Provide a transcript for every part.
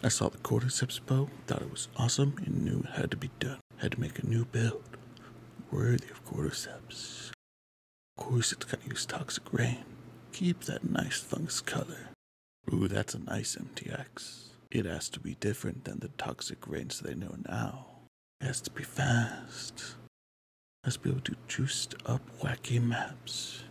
I saw the cordyceps bow, thought it was awesome, and knew it had to be done. Had to make a new build worthy of cordyceps. Of course, it's gonna use toxic rain. Keep that nice fungus color. Ooh, that's a nice MTX. It has to be different than the toxic rains they know now. It has to be fast. Let's be able to juiced up wacky maps.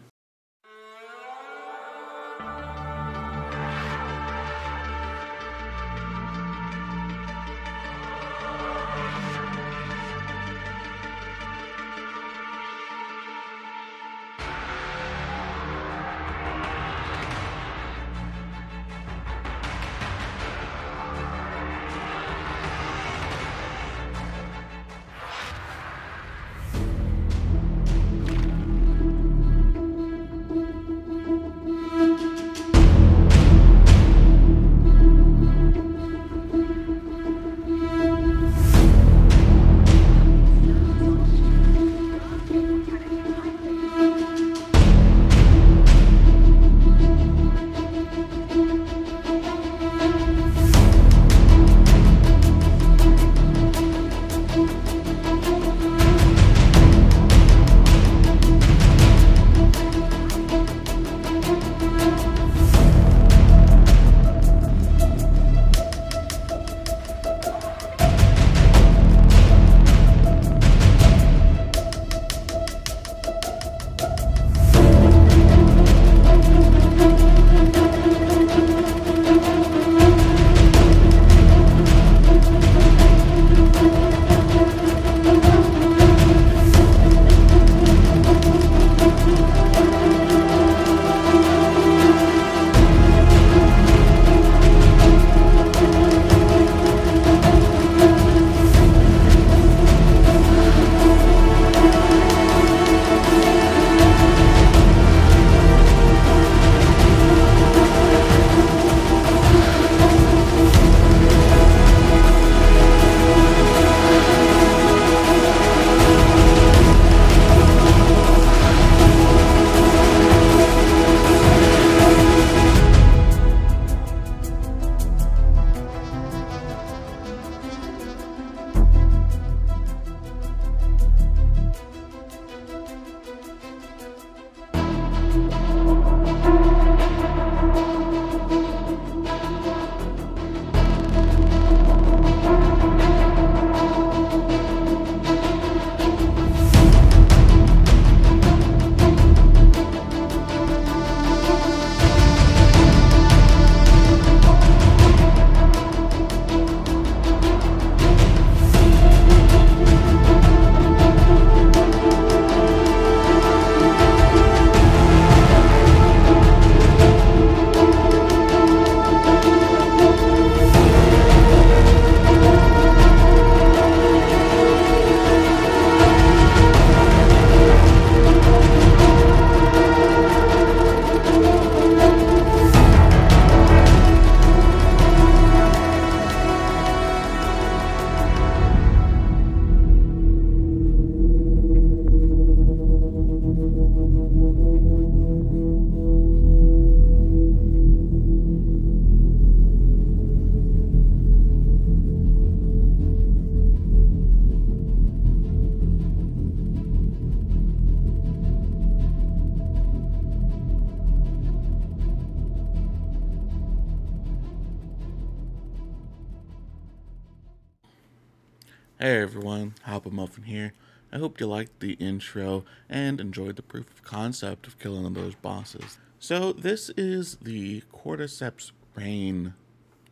Hey everyone, Hapa Muffin here. I hope you liked the intro and enjoyed the proof of concept of killing those bosses. So this is the Cordyceps Rain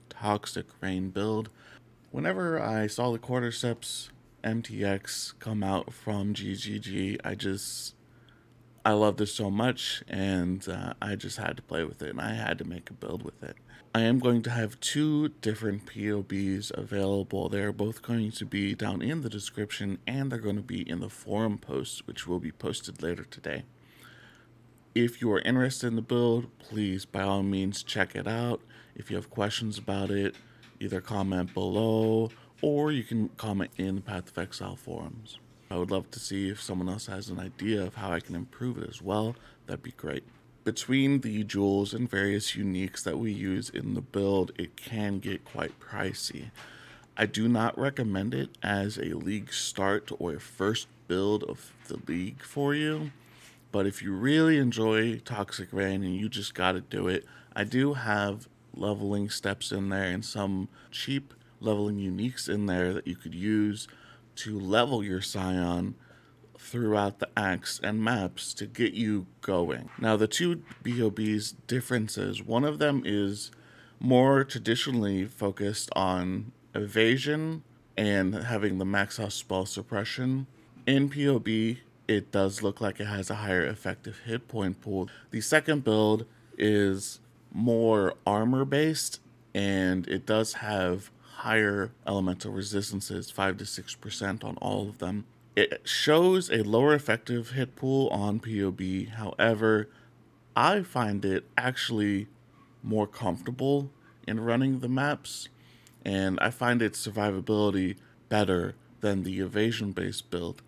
Toxic Rain build. Whenever I saw the Cordyceps MTX come out from GGG, I just I loved this so much and uh, I just had to play with it and I had to make a build with it. I am going to have two different POBs available. They're both going to be down in the description and they're going to be in the forum posts, which will be posted later today. If you are interested in the build, please by all means check it out. If you have questions about it, either comment below or you can comment in the Path of Exile forums. I would love to see if someone else has an idea of how I can improve it as well. That'd be great. Between the jewels and various uniques that we use in the build, it can get quite pricey. I do not recommend it as a league start or a first build of the league for you. But if you really enjoy Toxic Rain and you just got to do it, I do have leveling steps in there and some cheap leveling uniques in there that you could use to level your Scion throughout the acts and maps to get you going. Now, the two POB's differences one of them is more traditionally focused on evasion and having the max house spell suppression. In POB, it does look like it has a higher effective hit point pool. The second build is more armor based and it does have higher elemental resistances, 5 to 6% on all of them. It shows a lower effective hit pool on POB. However, I find it actually more comfortable in running the maps, and I find its survivability better than the evasion based build.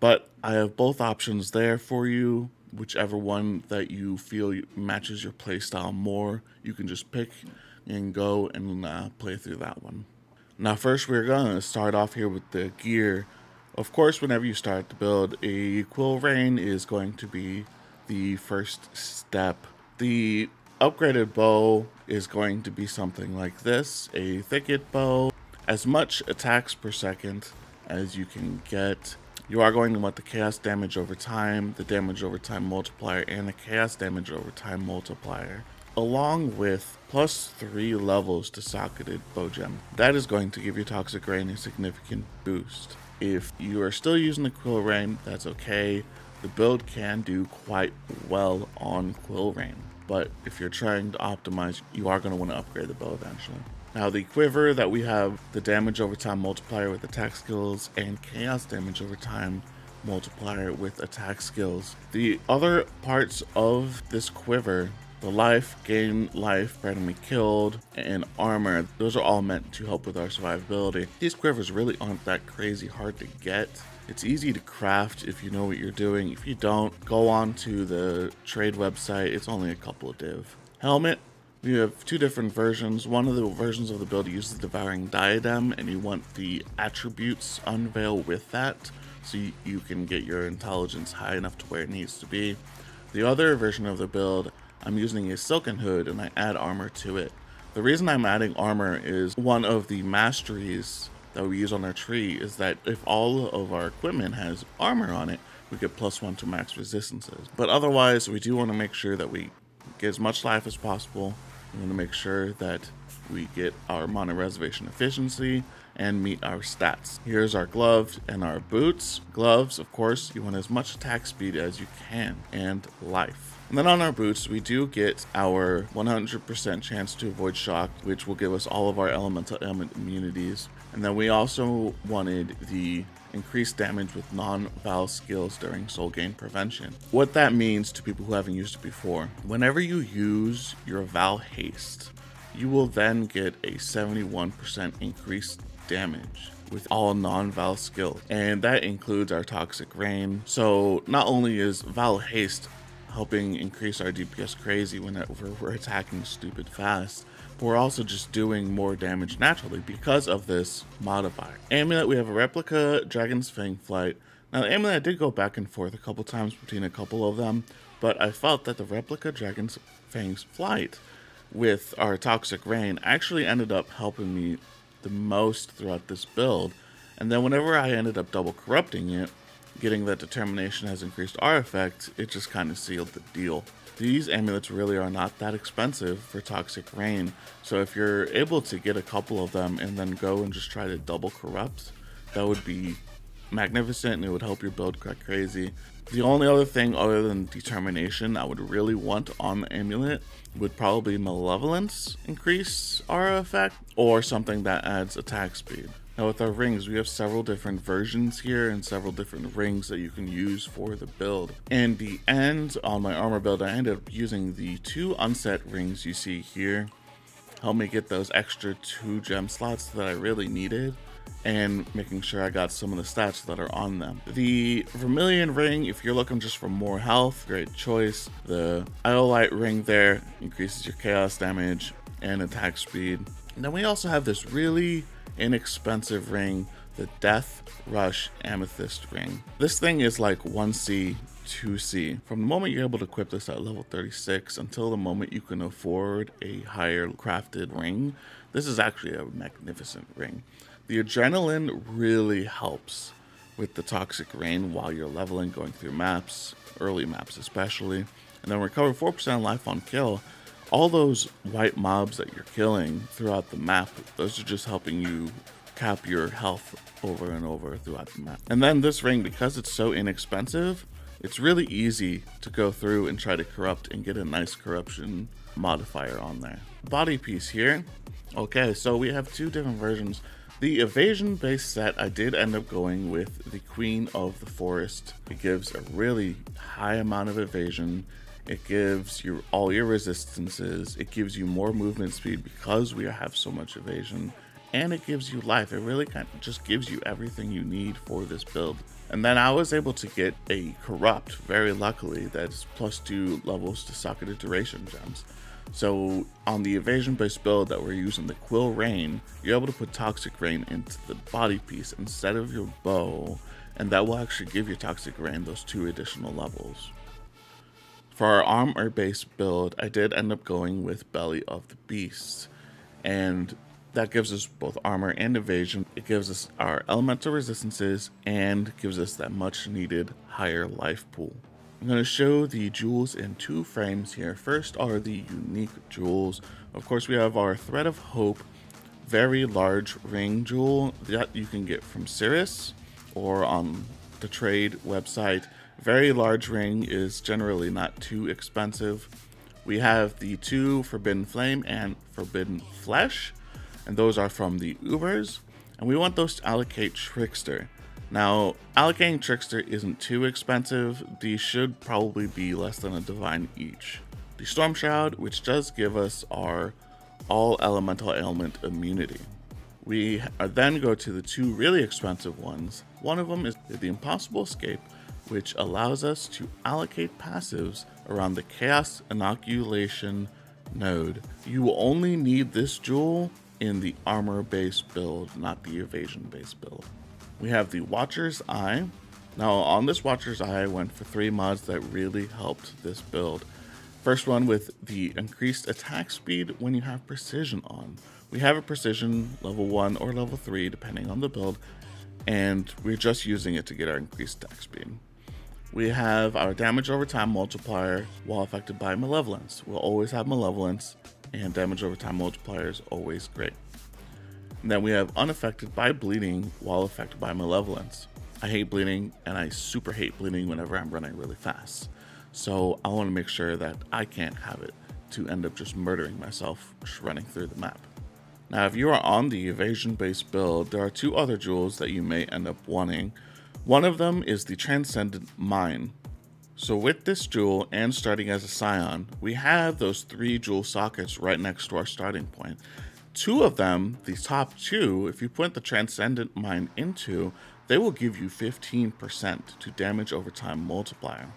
But I have both options there for you. Whichever one that you feel matches your playstyle more, you can just pick and go and uh, play through that one. Now, first, we're going to start off here with the gear of course, whenever you start to build, a quill rain is going to be the first step. The upgraded bow is going to be something like this, a thicket bow, as much attacks per second as you can get. You are going to want the chaos damage over time, the damage over time multiplier, and the chaos damage over time multiplier, along with plus three levels to socketed bow gem. That is going to give your toxic rain a significant boost. If you are still using the Quill Rain, that's okay. The build can do quite well on Quill Rain, but if you're trying to optimize, you are going to want to upgrade the build eventually. Now the quiver that we have the damage over time multiplier with attack skills and chaos damage over time multiplier with attack skills. The other parts of this quiver the life, gain life, randomly killed, and armor, those are all meant to help with our survivability. These quivers really aren't that crazy hard to get. It's easy to craft if you know what you're doing. If you don't, go on to the trade website. It's only a couple of div. Helmet, we have two different versions. One of the versions of the build uses the Devouring Diadem, and you want the attributes unveil with that, so you, you can get your intelligence high enough to where it needs to be. The other version of the build I'm using a silken hood and I add armor to it. The reason I'm adding armor is one of the masteries that we use on our tree is that if all of our equipment has armor on it, we get plus one to max resistances. But otherwise, we do want to make sure that we get as much life as possible. We want to make sure that we get our mana reservation efficiency and meet our stats. Here's our gloves and our boots. Gloves, of course, you want as much attack speed as you can and life. And then on our boots, we do get our 100% chance to avoid shock, which will give us all of our elemental immunities. And then we also wanted the increased damage with non-Vaal skills during soul gain prevention. What that means to people who haven't used it before, whenever you use your Vaal haste, you will then get a 71% increased damage with all non-Vaal skills, and that includes our Toxic Rain. So not only is Vaal Haste helping increase our DPS crazy whenever we're attacking stupid fast. But we're also just doing more damage naturally because of this modifier. Amulet, we have a replica Dragonfang's Flight. Now the Amulet I did go back and forth a couple times between a couple of them, but I felt that the replica Dragon's Fang's Flight with our Toxic Rain actually ended up helping me the most throughout this build. And then whenever I ended up double corrupting it, getting that determination has increased our effect, it just kind of sealed the deal. These amulets really are not that expensive for Toxic Rain, so if you're able to get a couple of them and then go and just try to double corrupt, that would be magnificent and it would help your build quite crazy. The only other thing other than determination I would really want on the amulet would probably malevolence increase our effect or something that adds attack speed. Now with our rings, we have several different versions here and several different rings that you can use for the build. In the end, on my armor build, I ended up using the two unset rings you see here. Help me get those extra two gem slots that I really needed. and making sure I got some of the stats that are on them. The Vermillion ring, if you're looking just for more health, great choice. The Iolite ring there increases your chaos damage and attack speed. And then we also have this really inexpensive ring, the Death Rush Amethyst ring. This thing is like 1C 2C. From the moment you're able to equip this at level 36 until the moment you can afford a higher crafted ring, this is actually a magnificent ring. The adrenaline really helps with the Toxic Rain while you're leveling, going through maps, early maps especially. And then recover 4% life on kill. All those white mobs that you're killing throughout the map, those are just helping you cap your health over and over throughout the map. And then this ring, because it's so inexpensive, it's really easy to go through and try to corrupt and get a nice corruption modifier on there. Body piece here. Okay, so we have two different versions. The evasion based set, I did end up going with the Queen of the Forest. It gives a really high amount of evasion. It gives you all your resistances. It gives you more movement speed because we have so much evasion. And it gives you life. It really kind of just gives you everything you need for this build. And then I was able to get a Corrupt, very luckily, that's plus two levels to Socket Duration gems. So on the evasion based build that we're using, the Quill Rain, you're able to put Toxic Rain into the body piece instead of your bow, and that will actually give your Toxic Rain those two additional levels. For our armor based build, I did end up going with Belly of the Beast, and that gives us both armor and evasion. It gives us our elemental resistances and gives us that much needed higher life pool. I'm going to show the jewels in two frames here. First are the unique jewels. Of course, we have our Thread of Hope, very large ring jewel that you can get from Sirus or on the trade website. Very large ring is generally not too expensive. We have the two Forbidden Flame and Forbidden Flesh and those are from the Ubers, and we want those to allocate Trickster. Now, allocating Trickster isn't too expensive, these should probably be less than a Divine each. The Storm Shroud, which does give us our all elemental ailment immunity. We then go to the two really expensive ones. One of them is the Impossible Escape, which allows us to allocate passives around the Chaos Inoculation node. You will only need this jewel in the armor based build, not the evasion based build. We have the Watcher's Eye. Now, on this Watcher's Eye, I went for three mods that really helped this build. First one with the increased attack speed when you have precision on. We have a precision level 1 or level 3 depending on the build, and we're just using it to get our increased attack speed. We have our damage over time multiplier while affected by malevolence. We'll always have malevolence, and damage over time multiplier is always great. And then we have unaffected by bleeding while affected by malevolence. I hate bleeding and I super hate bleeding whenever I'm running really fast. So I want to make sure that I can't have it to end up just murdering myself just running through the map. Now if you are on the evasion based build, there are two other jewels that you may end up wanting. One of them is the Transcendent Mind, so with this jewel and starting as a Scion, we have those three jewel sockets right next to our starting point. Two of them, the top two, if you put the Transcendent Mind into, they will give you 15% to damage over time multiplier.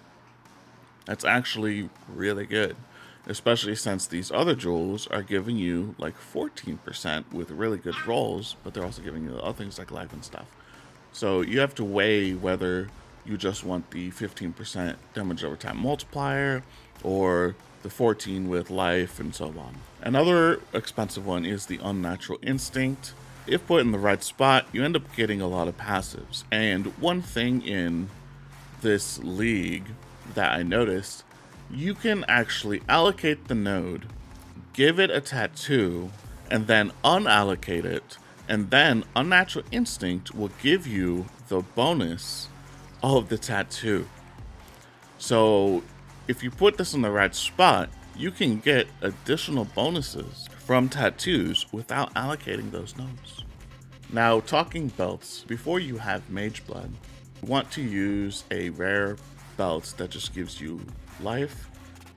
That's actually really good, especially since these other jewels are giving you like 14% with really good rolls, but they're also giving you other things like life and stuff. So you have to weigh whether you just want the 15% damage over time multiplier or the 14 with life and so on. Another expensive one is the unnatural instinct. If put in the right spot, you end up getting a lot of passives. And one thing in this league that I noticed, you can actually allocate the node, give it a tattoo, and then unallocate it, and then Unnatural Instinct will give you the bonus of the tattoo. So if you put this in the right spot, you can get additional bonuses from tattoos without allocating those nodes. Now, talking belts, before you have Mageblood, you want to use a rare belt that just gives you life,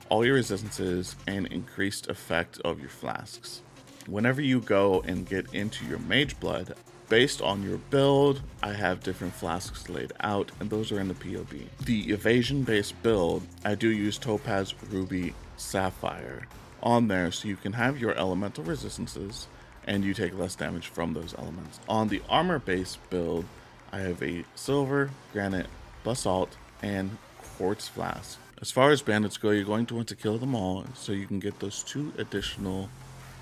all your resistances, and increased effect of your flasks. Whenever you go and get into your Mageblood, based on your build, I have different flasks laid out, and those are in the POB. The evasion based build, I do use Topaz, Ruby, Sapphire on there so you can have your elemental resistances and you take less damage from those elements. On the armor based build, I have a silver, granite, basalt, and quartz flask. As far as bandits go, you're going to want to kill them all so you can get those two additional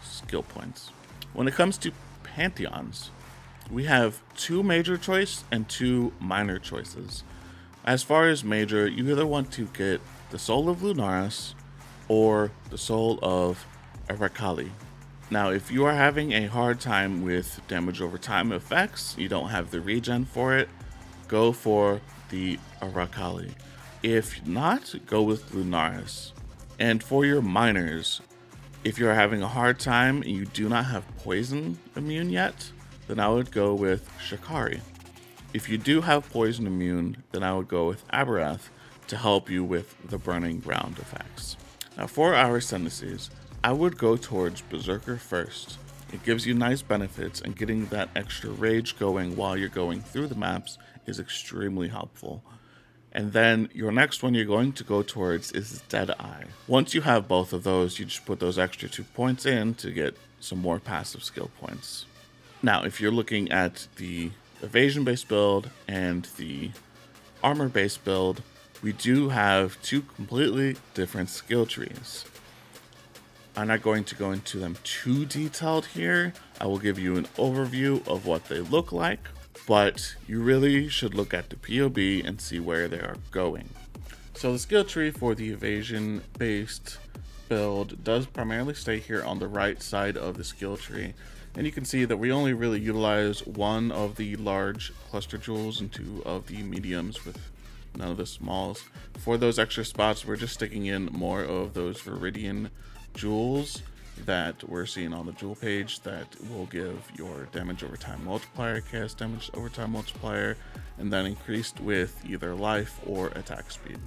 skill points. When it comes to pantheons, we have two major choice and two minor choices. As far as major, you either want to get the Soul of Lunaris or the Soul of Arakaali. Now, if you are having a hard time with damage over time effects, you don't have the regen for it, go for the Arakaali. If not, go with Lunaris. And for your minors, if you're having a hard time and you do not have poison immune yet, then I would go with Shakari. If you do have poison immune, then I would go with Aberrath to help you with the burning ground effects. Now for our ascendancies, I would go towards Berserker first. It gives you nice benefits and getting that extra rage going while you're going through the maps is extremely helpful. And then your next one you're going to go towards is Deadeye. Once you have both of those, you just put those extra two points in to get some more passive skill points. Now, if you're looking at the evasion based build and the armor based build, we do have two completely different skill trees. I'm not going to go into them too detailed here. I will give you an overview of what they look like, but you really should look at the POB and see where they are going. So the skill tree for the evasion based build does primarily stay here on the right side of the skill tree. And you can see that we only really utilize one of the large cluster jewels and two of the mediums with none of the smalls. For those extra spots, we're just sticking in more of those Viridian jewels that we're seeing on the jewel page that will give your damage over time multiplier, cast damage over time multiplier, and then increased with either life or attack speed.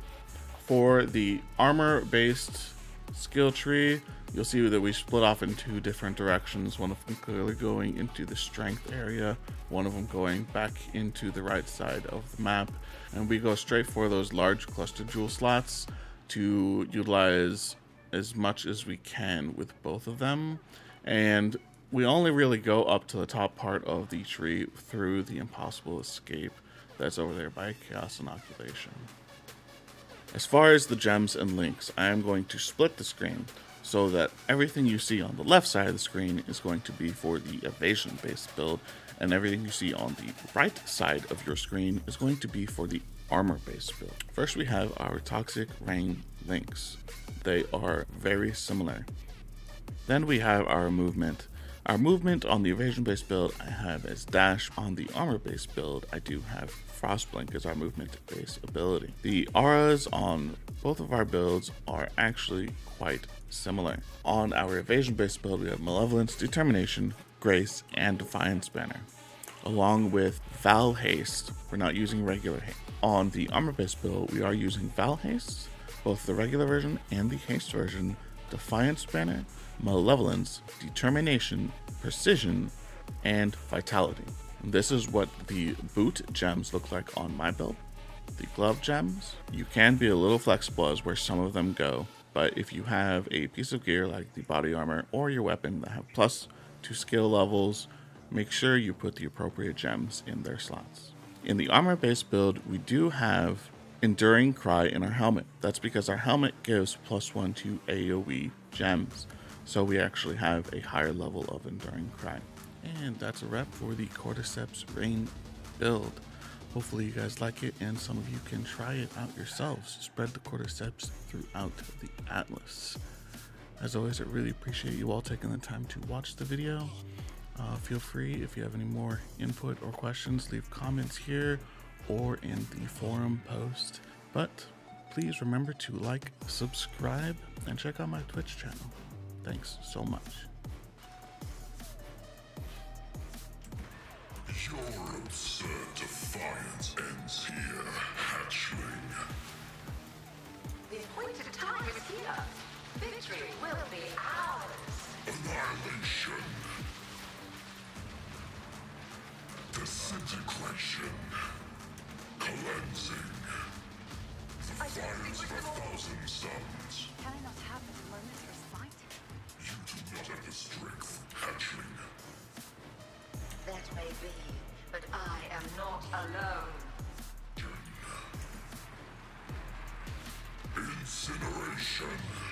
For the armor based skill tree, you'll see that we split off in two different directions. One of them clearly going into the strength area, one of them going back into the right side of the map. And we go straight for those large cluster jewel slots to utilize as much as we can with both of them. And we only really go up to the top part of the tree through the impossible escape that's over there by Chaos Inoculation. As far as the gems and links, I am going to split the screen so that everything you see on the left side of the screen is going to be for the evasion based build and everything you see on the right side of your screen is going to be for the armor based build. First we have our toxic rain links. They are very similar. Then we have our movement. Our movement on the evasion based build I have as dash. On the armor based build I do have Frostblink as our movement based ability. The auras on both of our builds are actually quite similar. On our evasion based build we have Malevolence, Determination, Grace, and Defiance banner. Along with Vaal Haste, we're not using regular haste. On the armor based build we are using Vaal Haste, both the regular version and the haste version, Defiance banner, Malevolence, Determination, Precision, and Vitality. This is what the boot gems look like on my build. The glove gems, you can be a little flexible as where some of them go, but if you have a piece of gear like the body armor or your weapon that have plus two skill levels, make sure you put the appropriate gems in their slots. In the armor based build, we do have Enduring Cry in our helmet. That's because our helmet gives plus one to AoE gems, so we actually have a higher level of Enduring Cry. And that's a wrap for the Cordyceps Rain build. Hopefully you guys like it and some of you can try it out yourselves. Spread the Cordyceps throughout the Atlas. As always, I really appreciate you all taking the time to watch the video. Uh, feel free, if you have any more input or questions, leave comments here or in the forum post. But please remember to like, subscribe, and check out my Twitch channel. Thanks so much. Your absurd defiance ends here, hatchling. The appointed time is here. Victory will be ours. Annihilation. Disintegration. Cleansing. I don't Fires of a thousand suns. Can I not have a moment's respite? You do not have the strength, hatchling. That may be, but I am not alone. Incineration.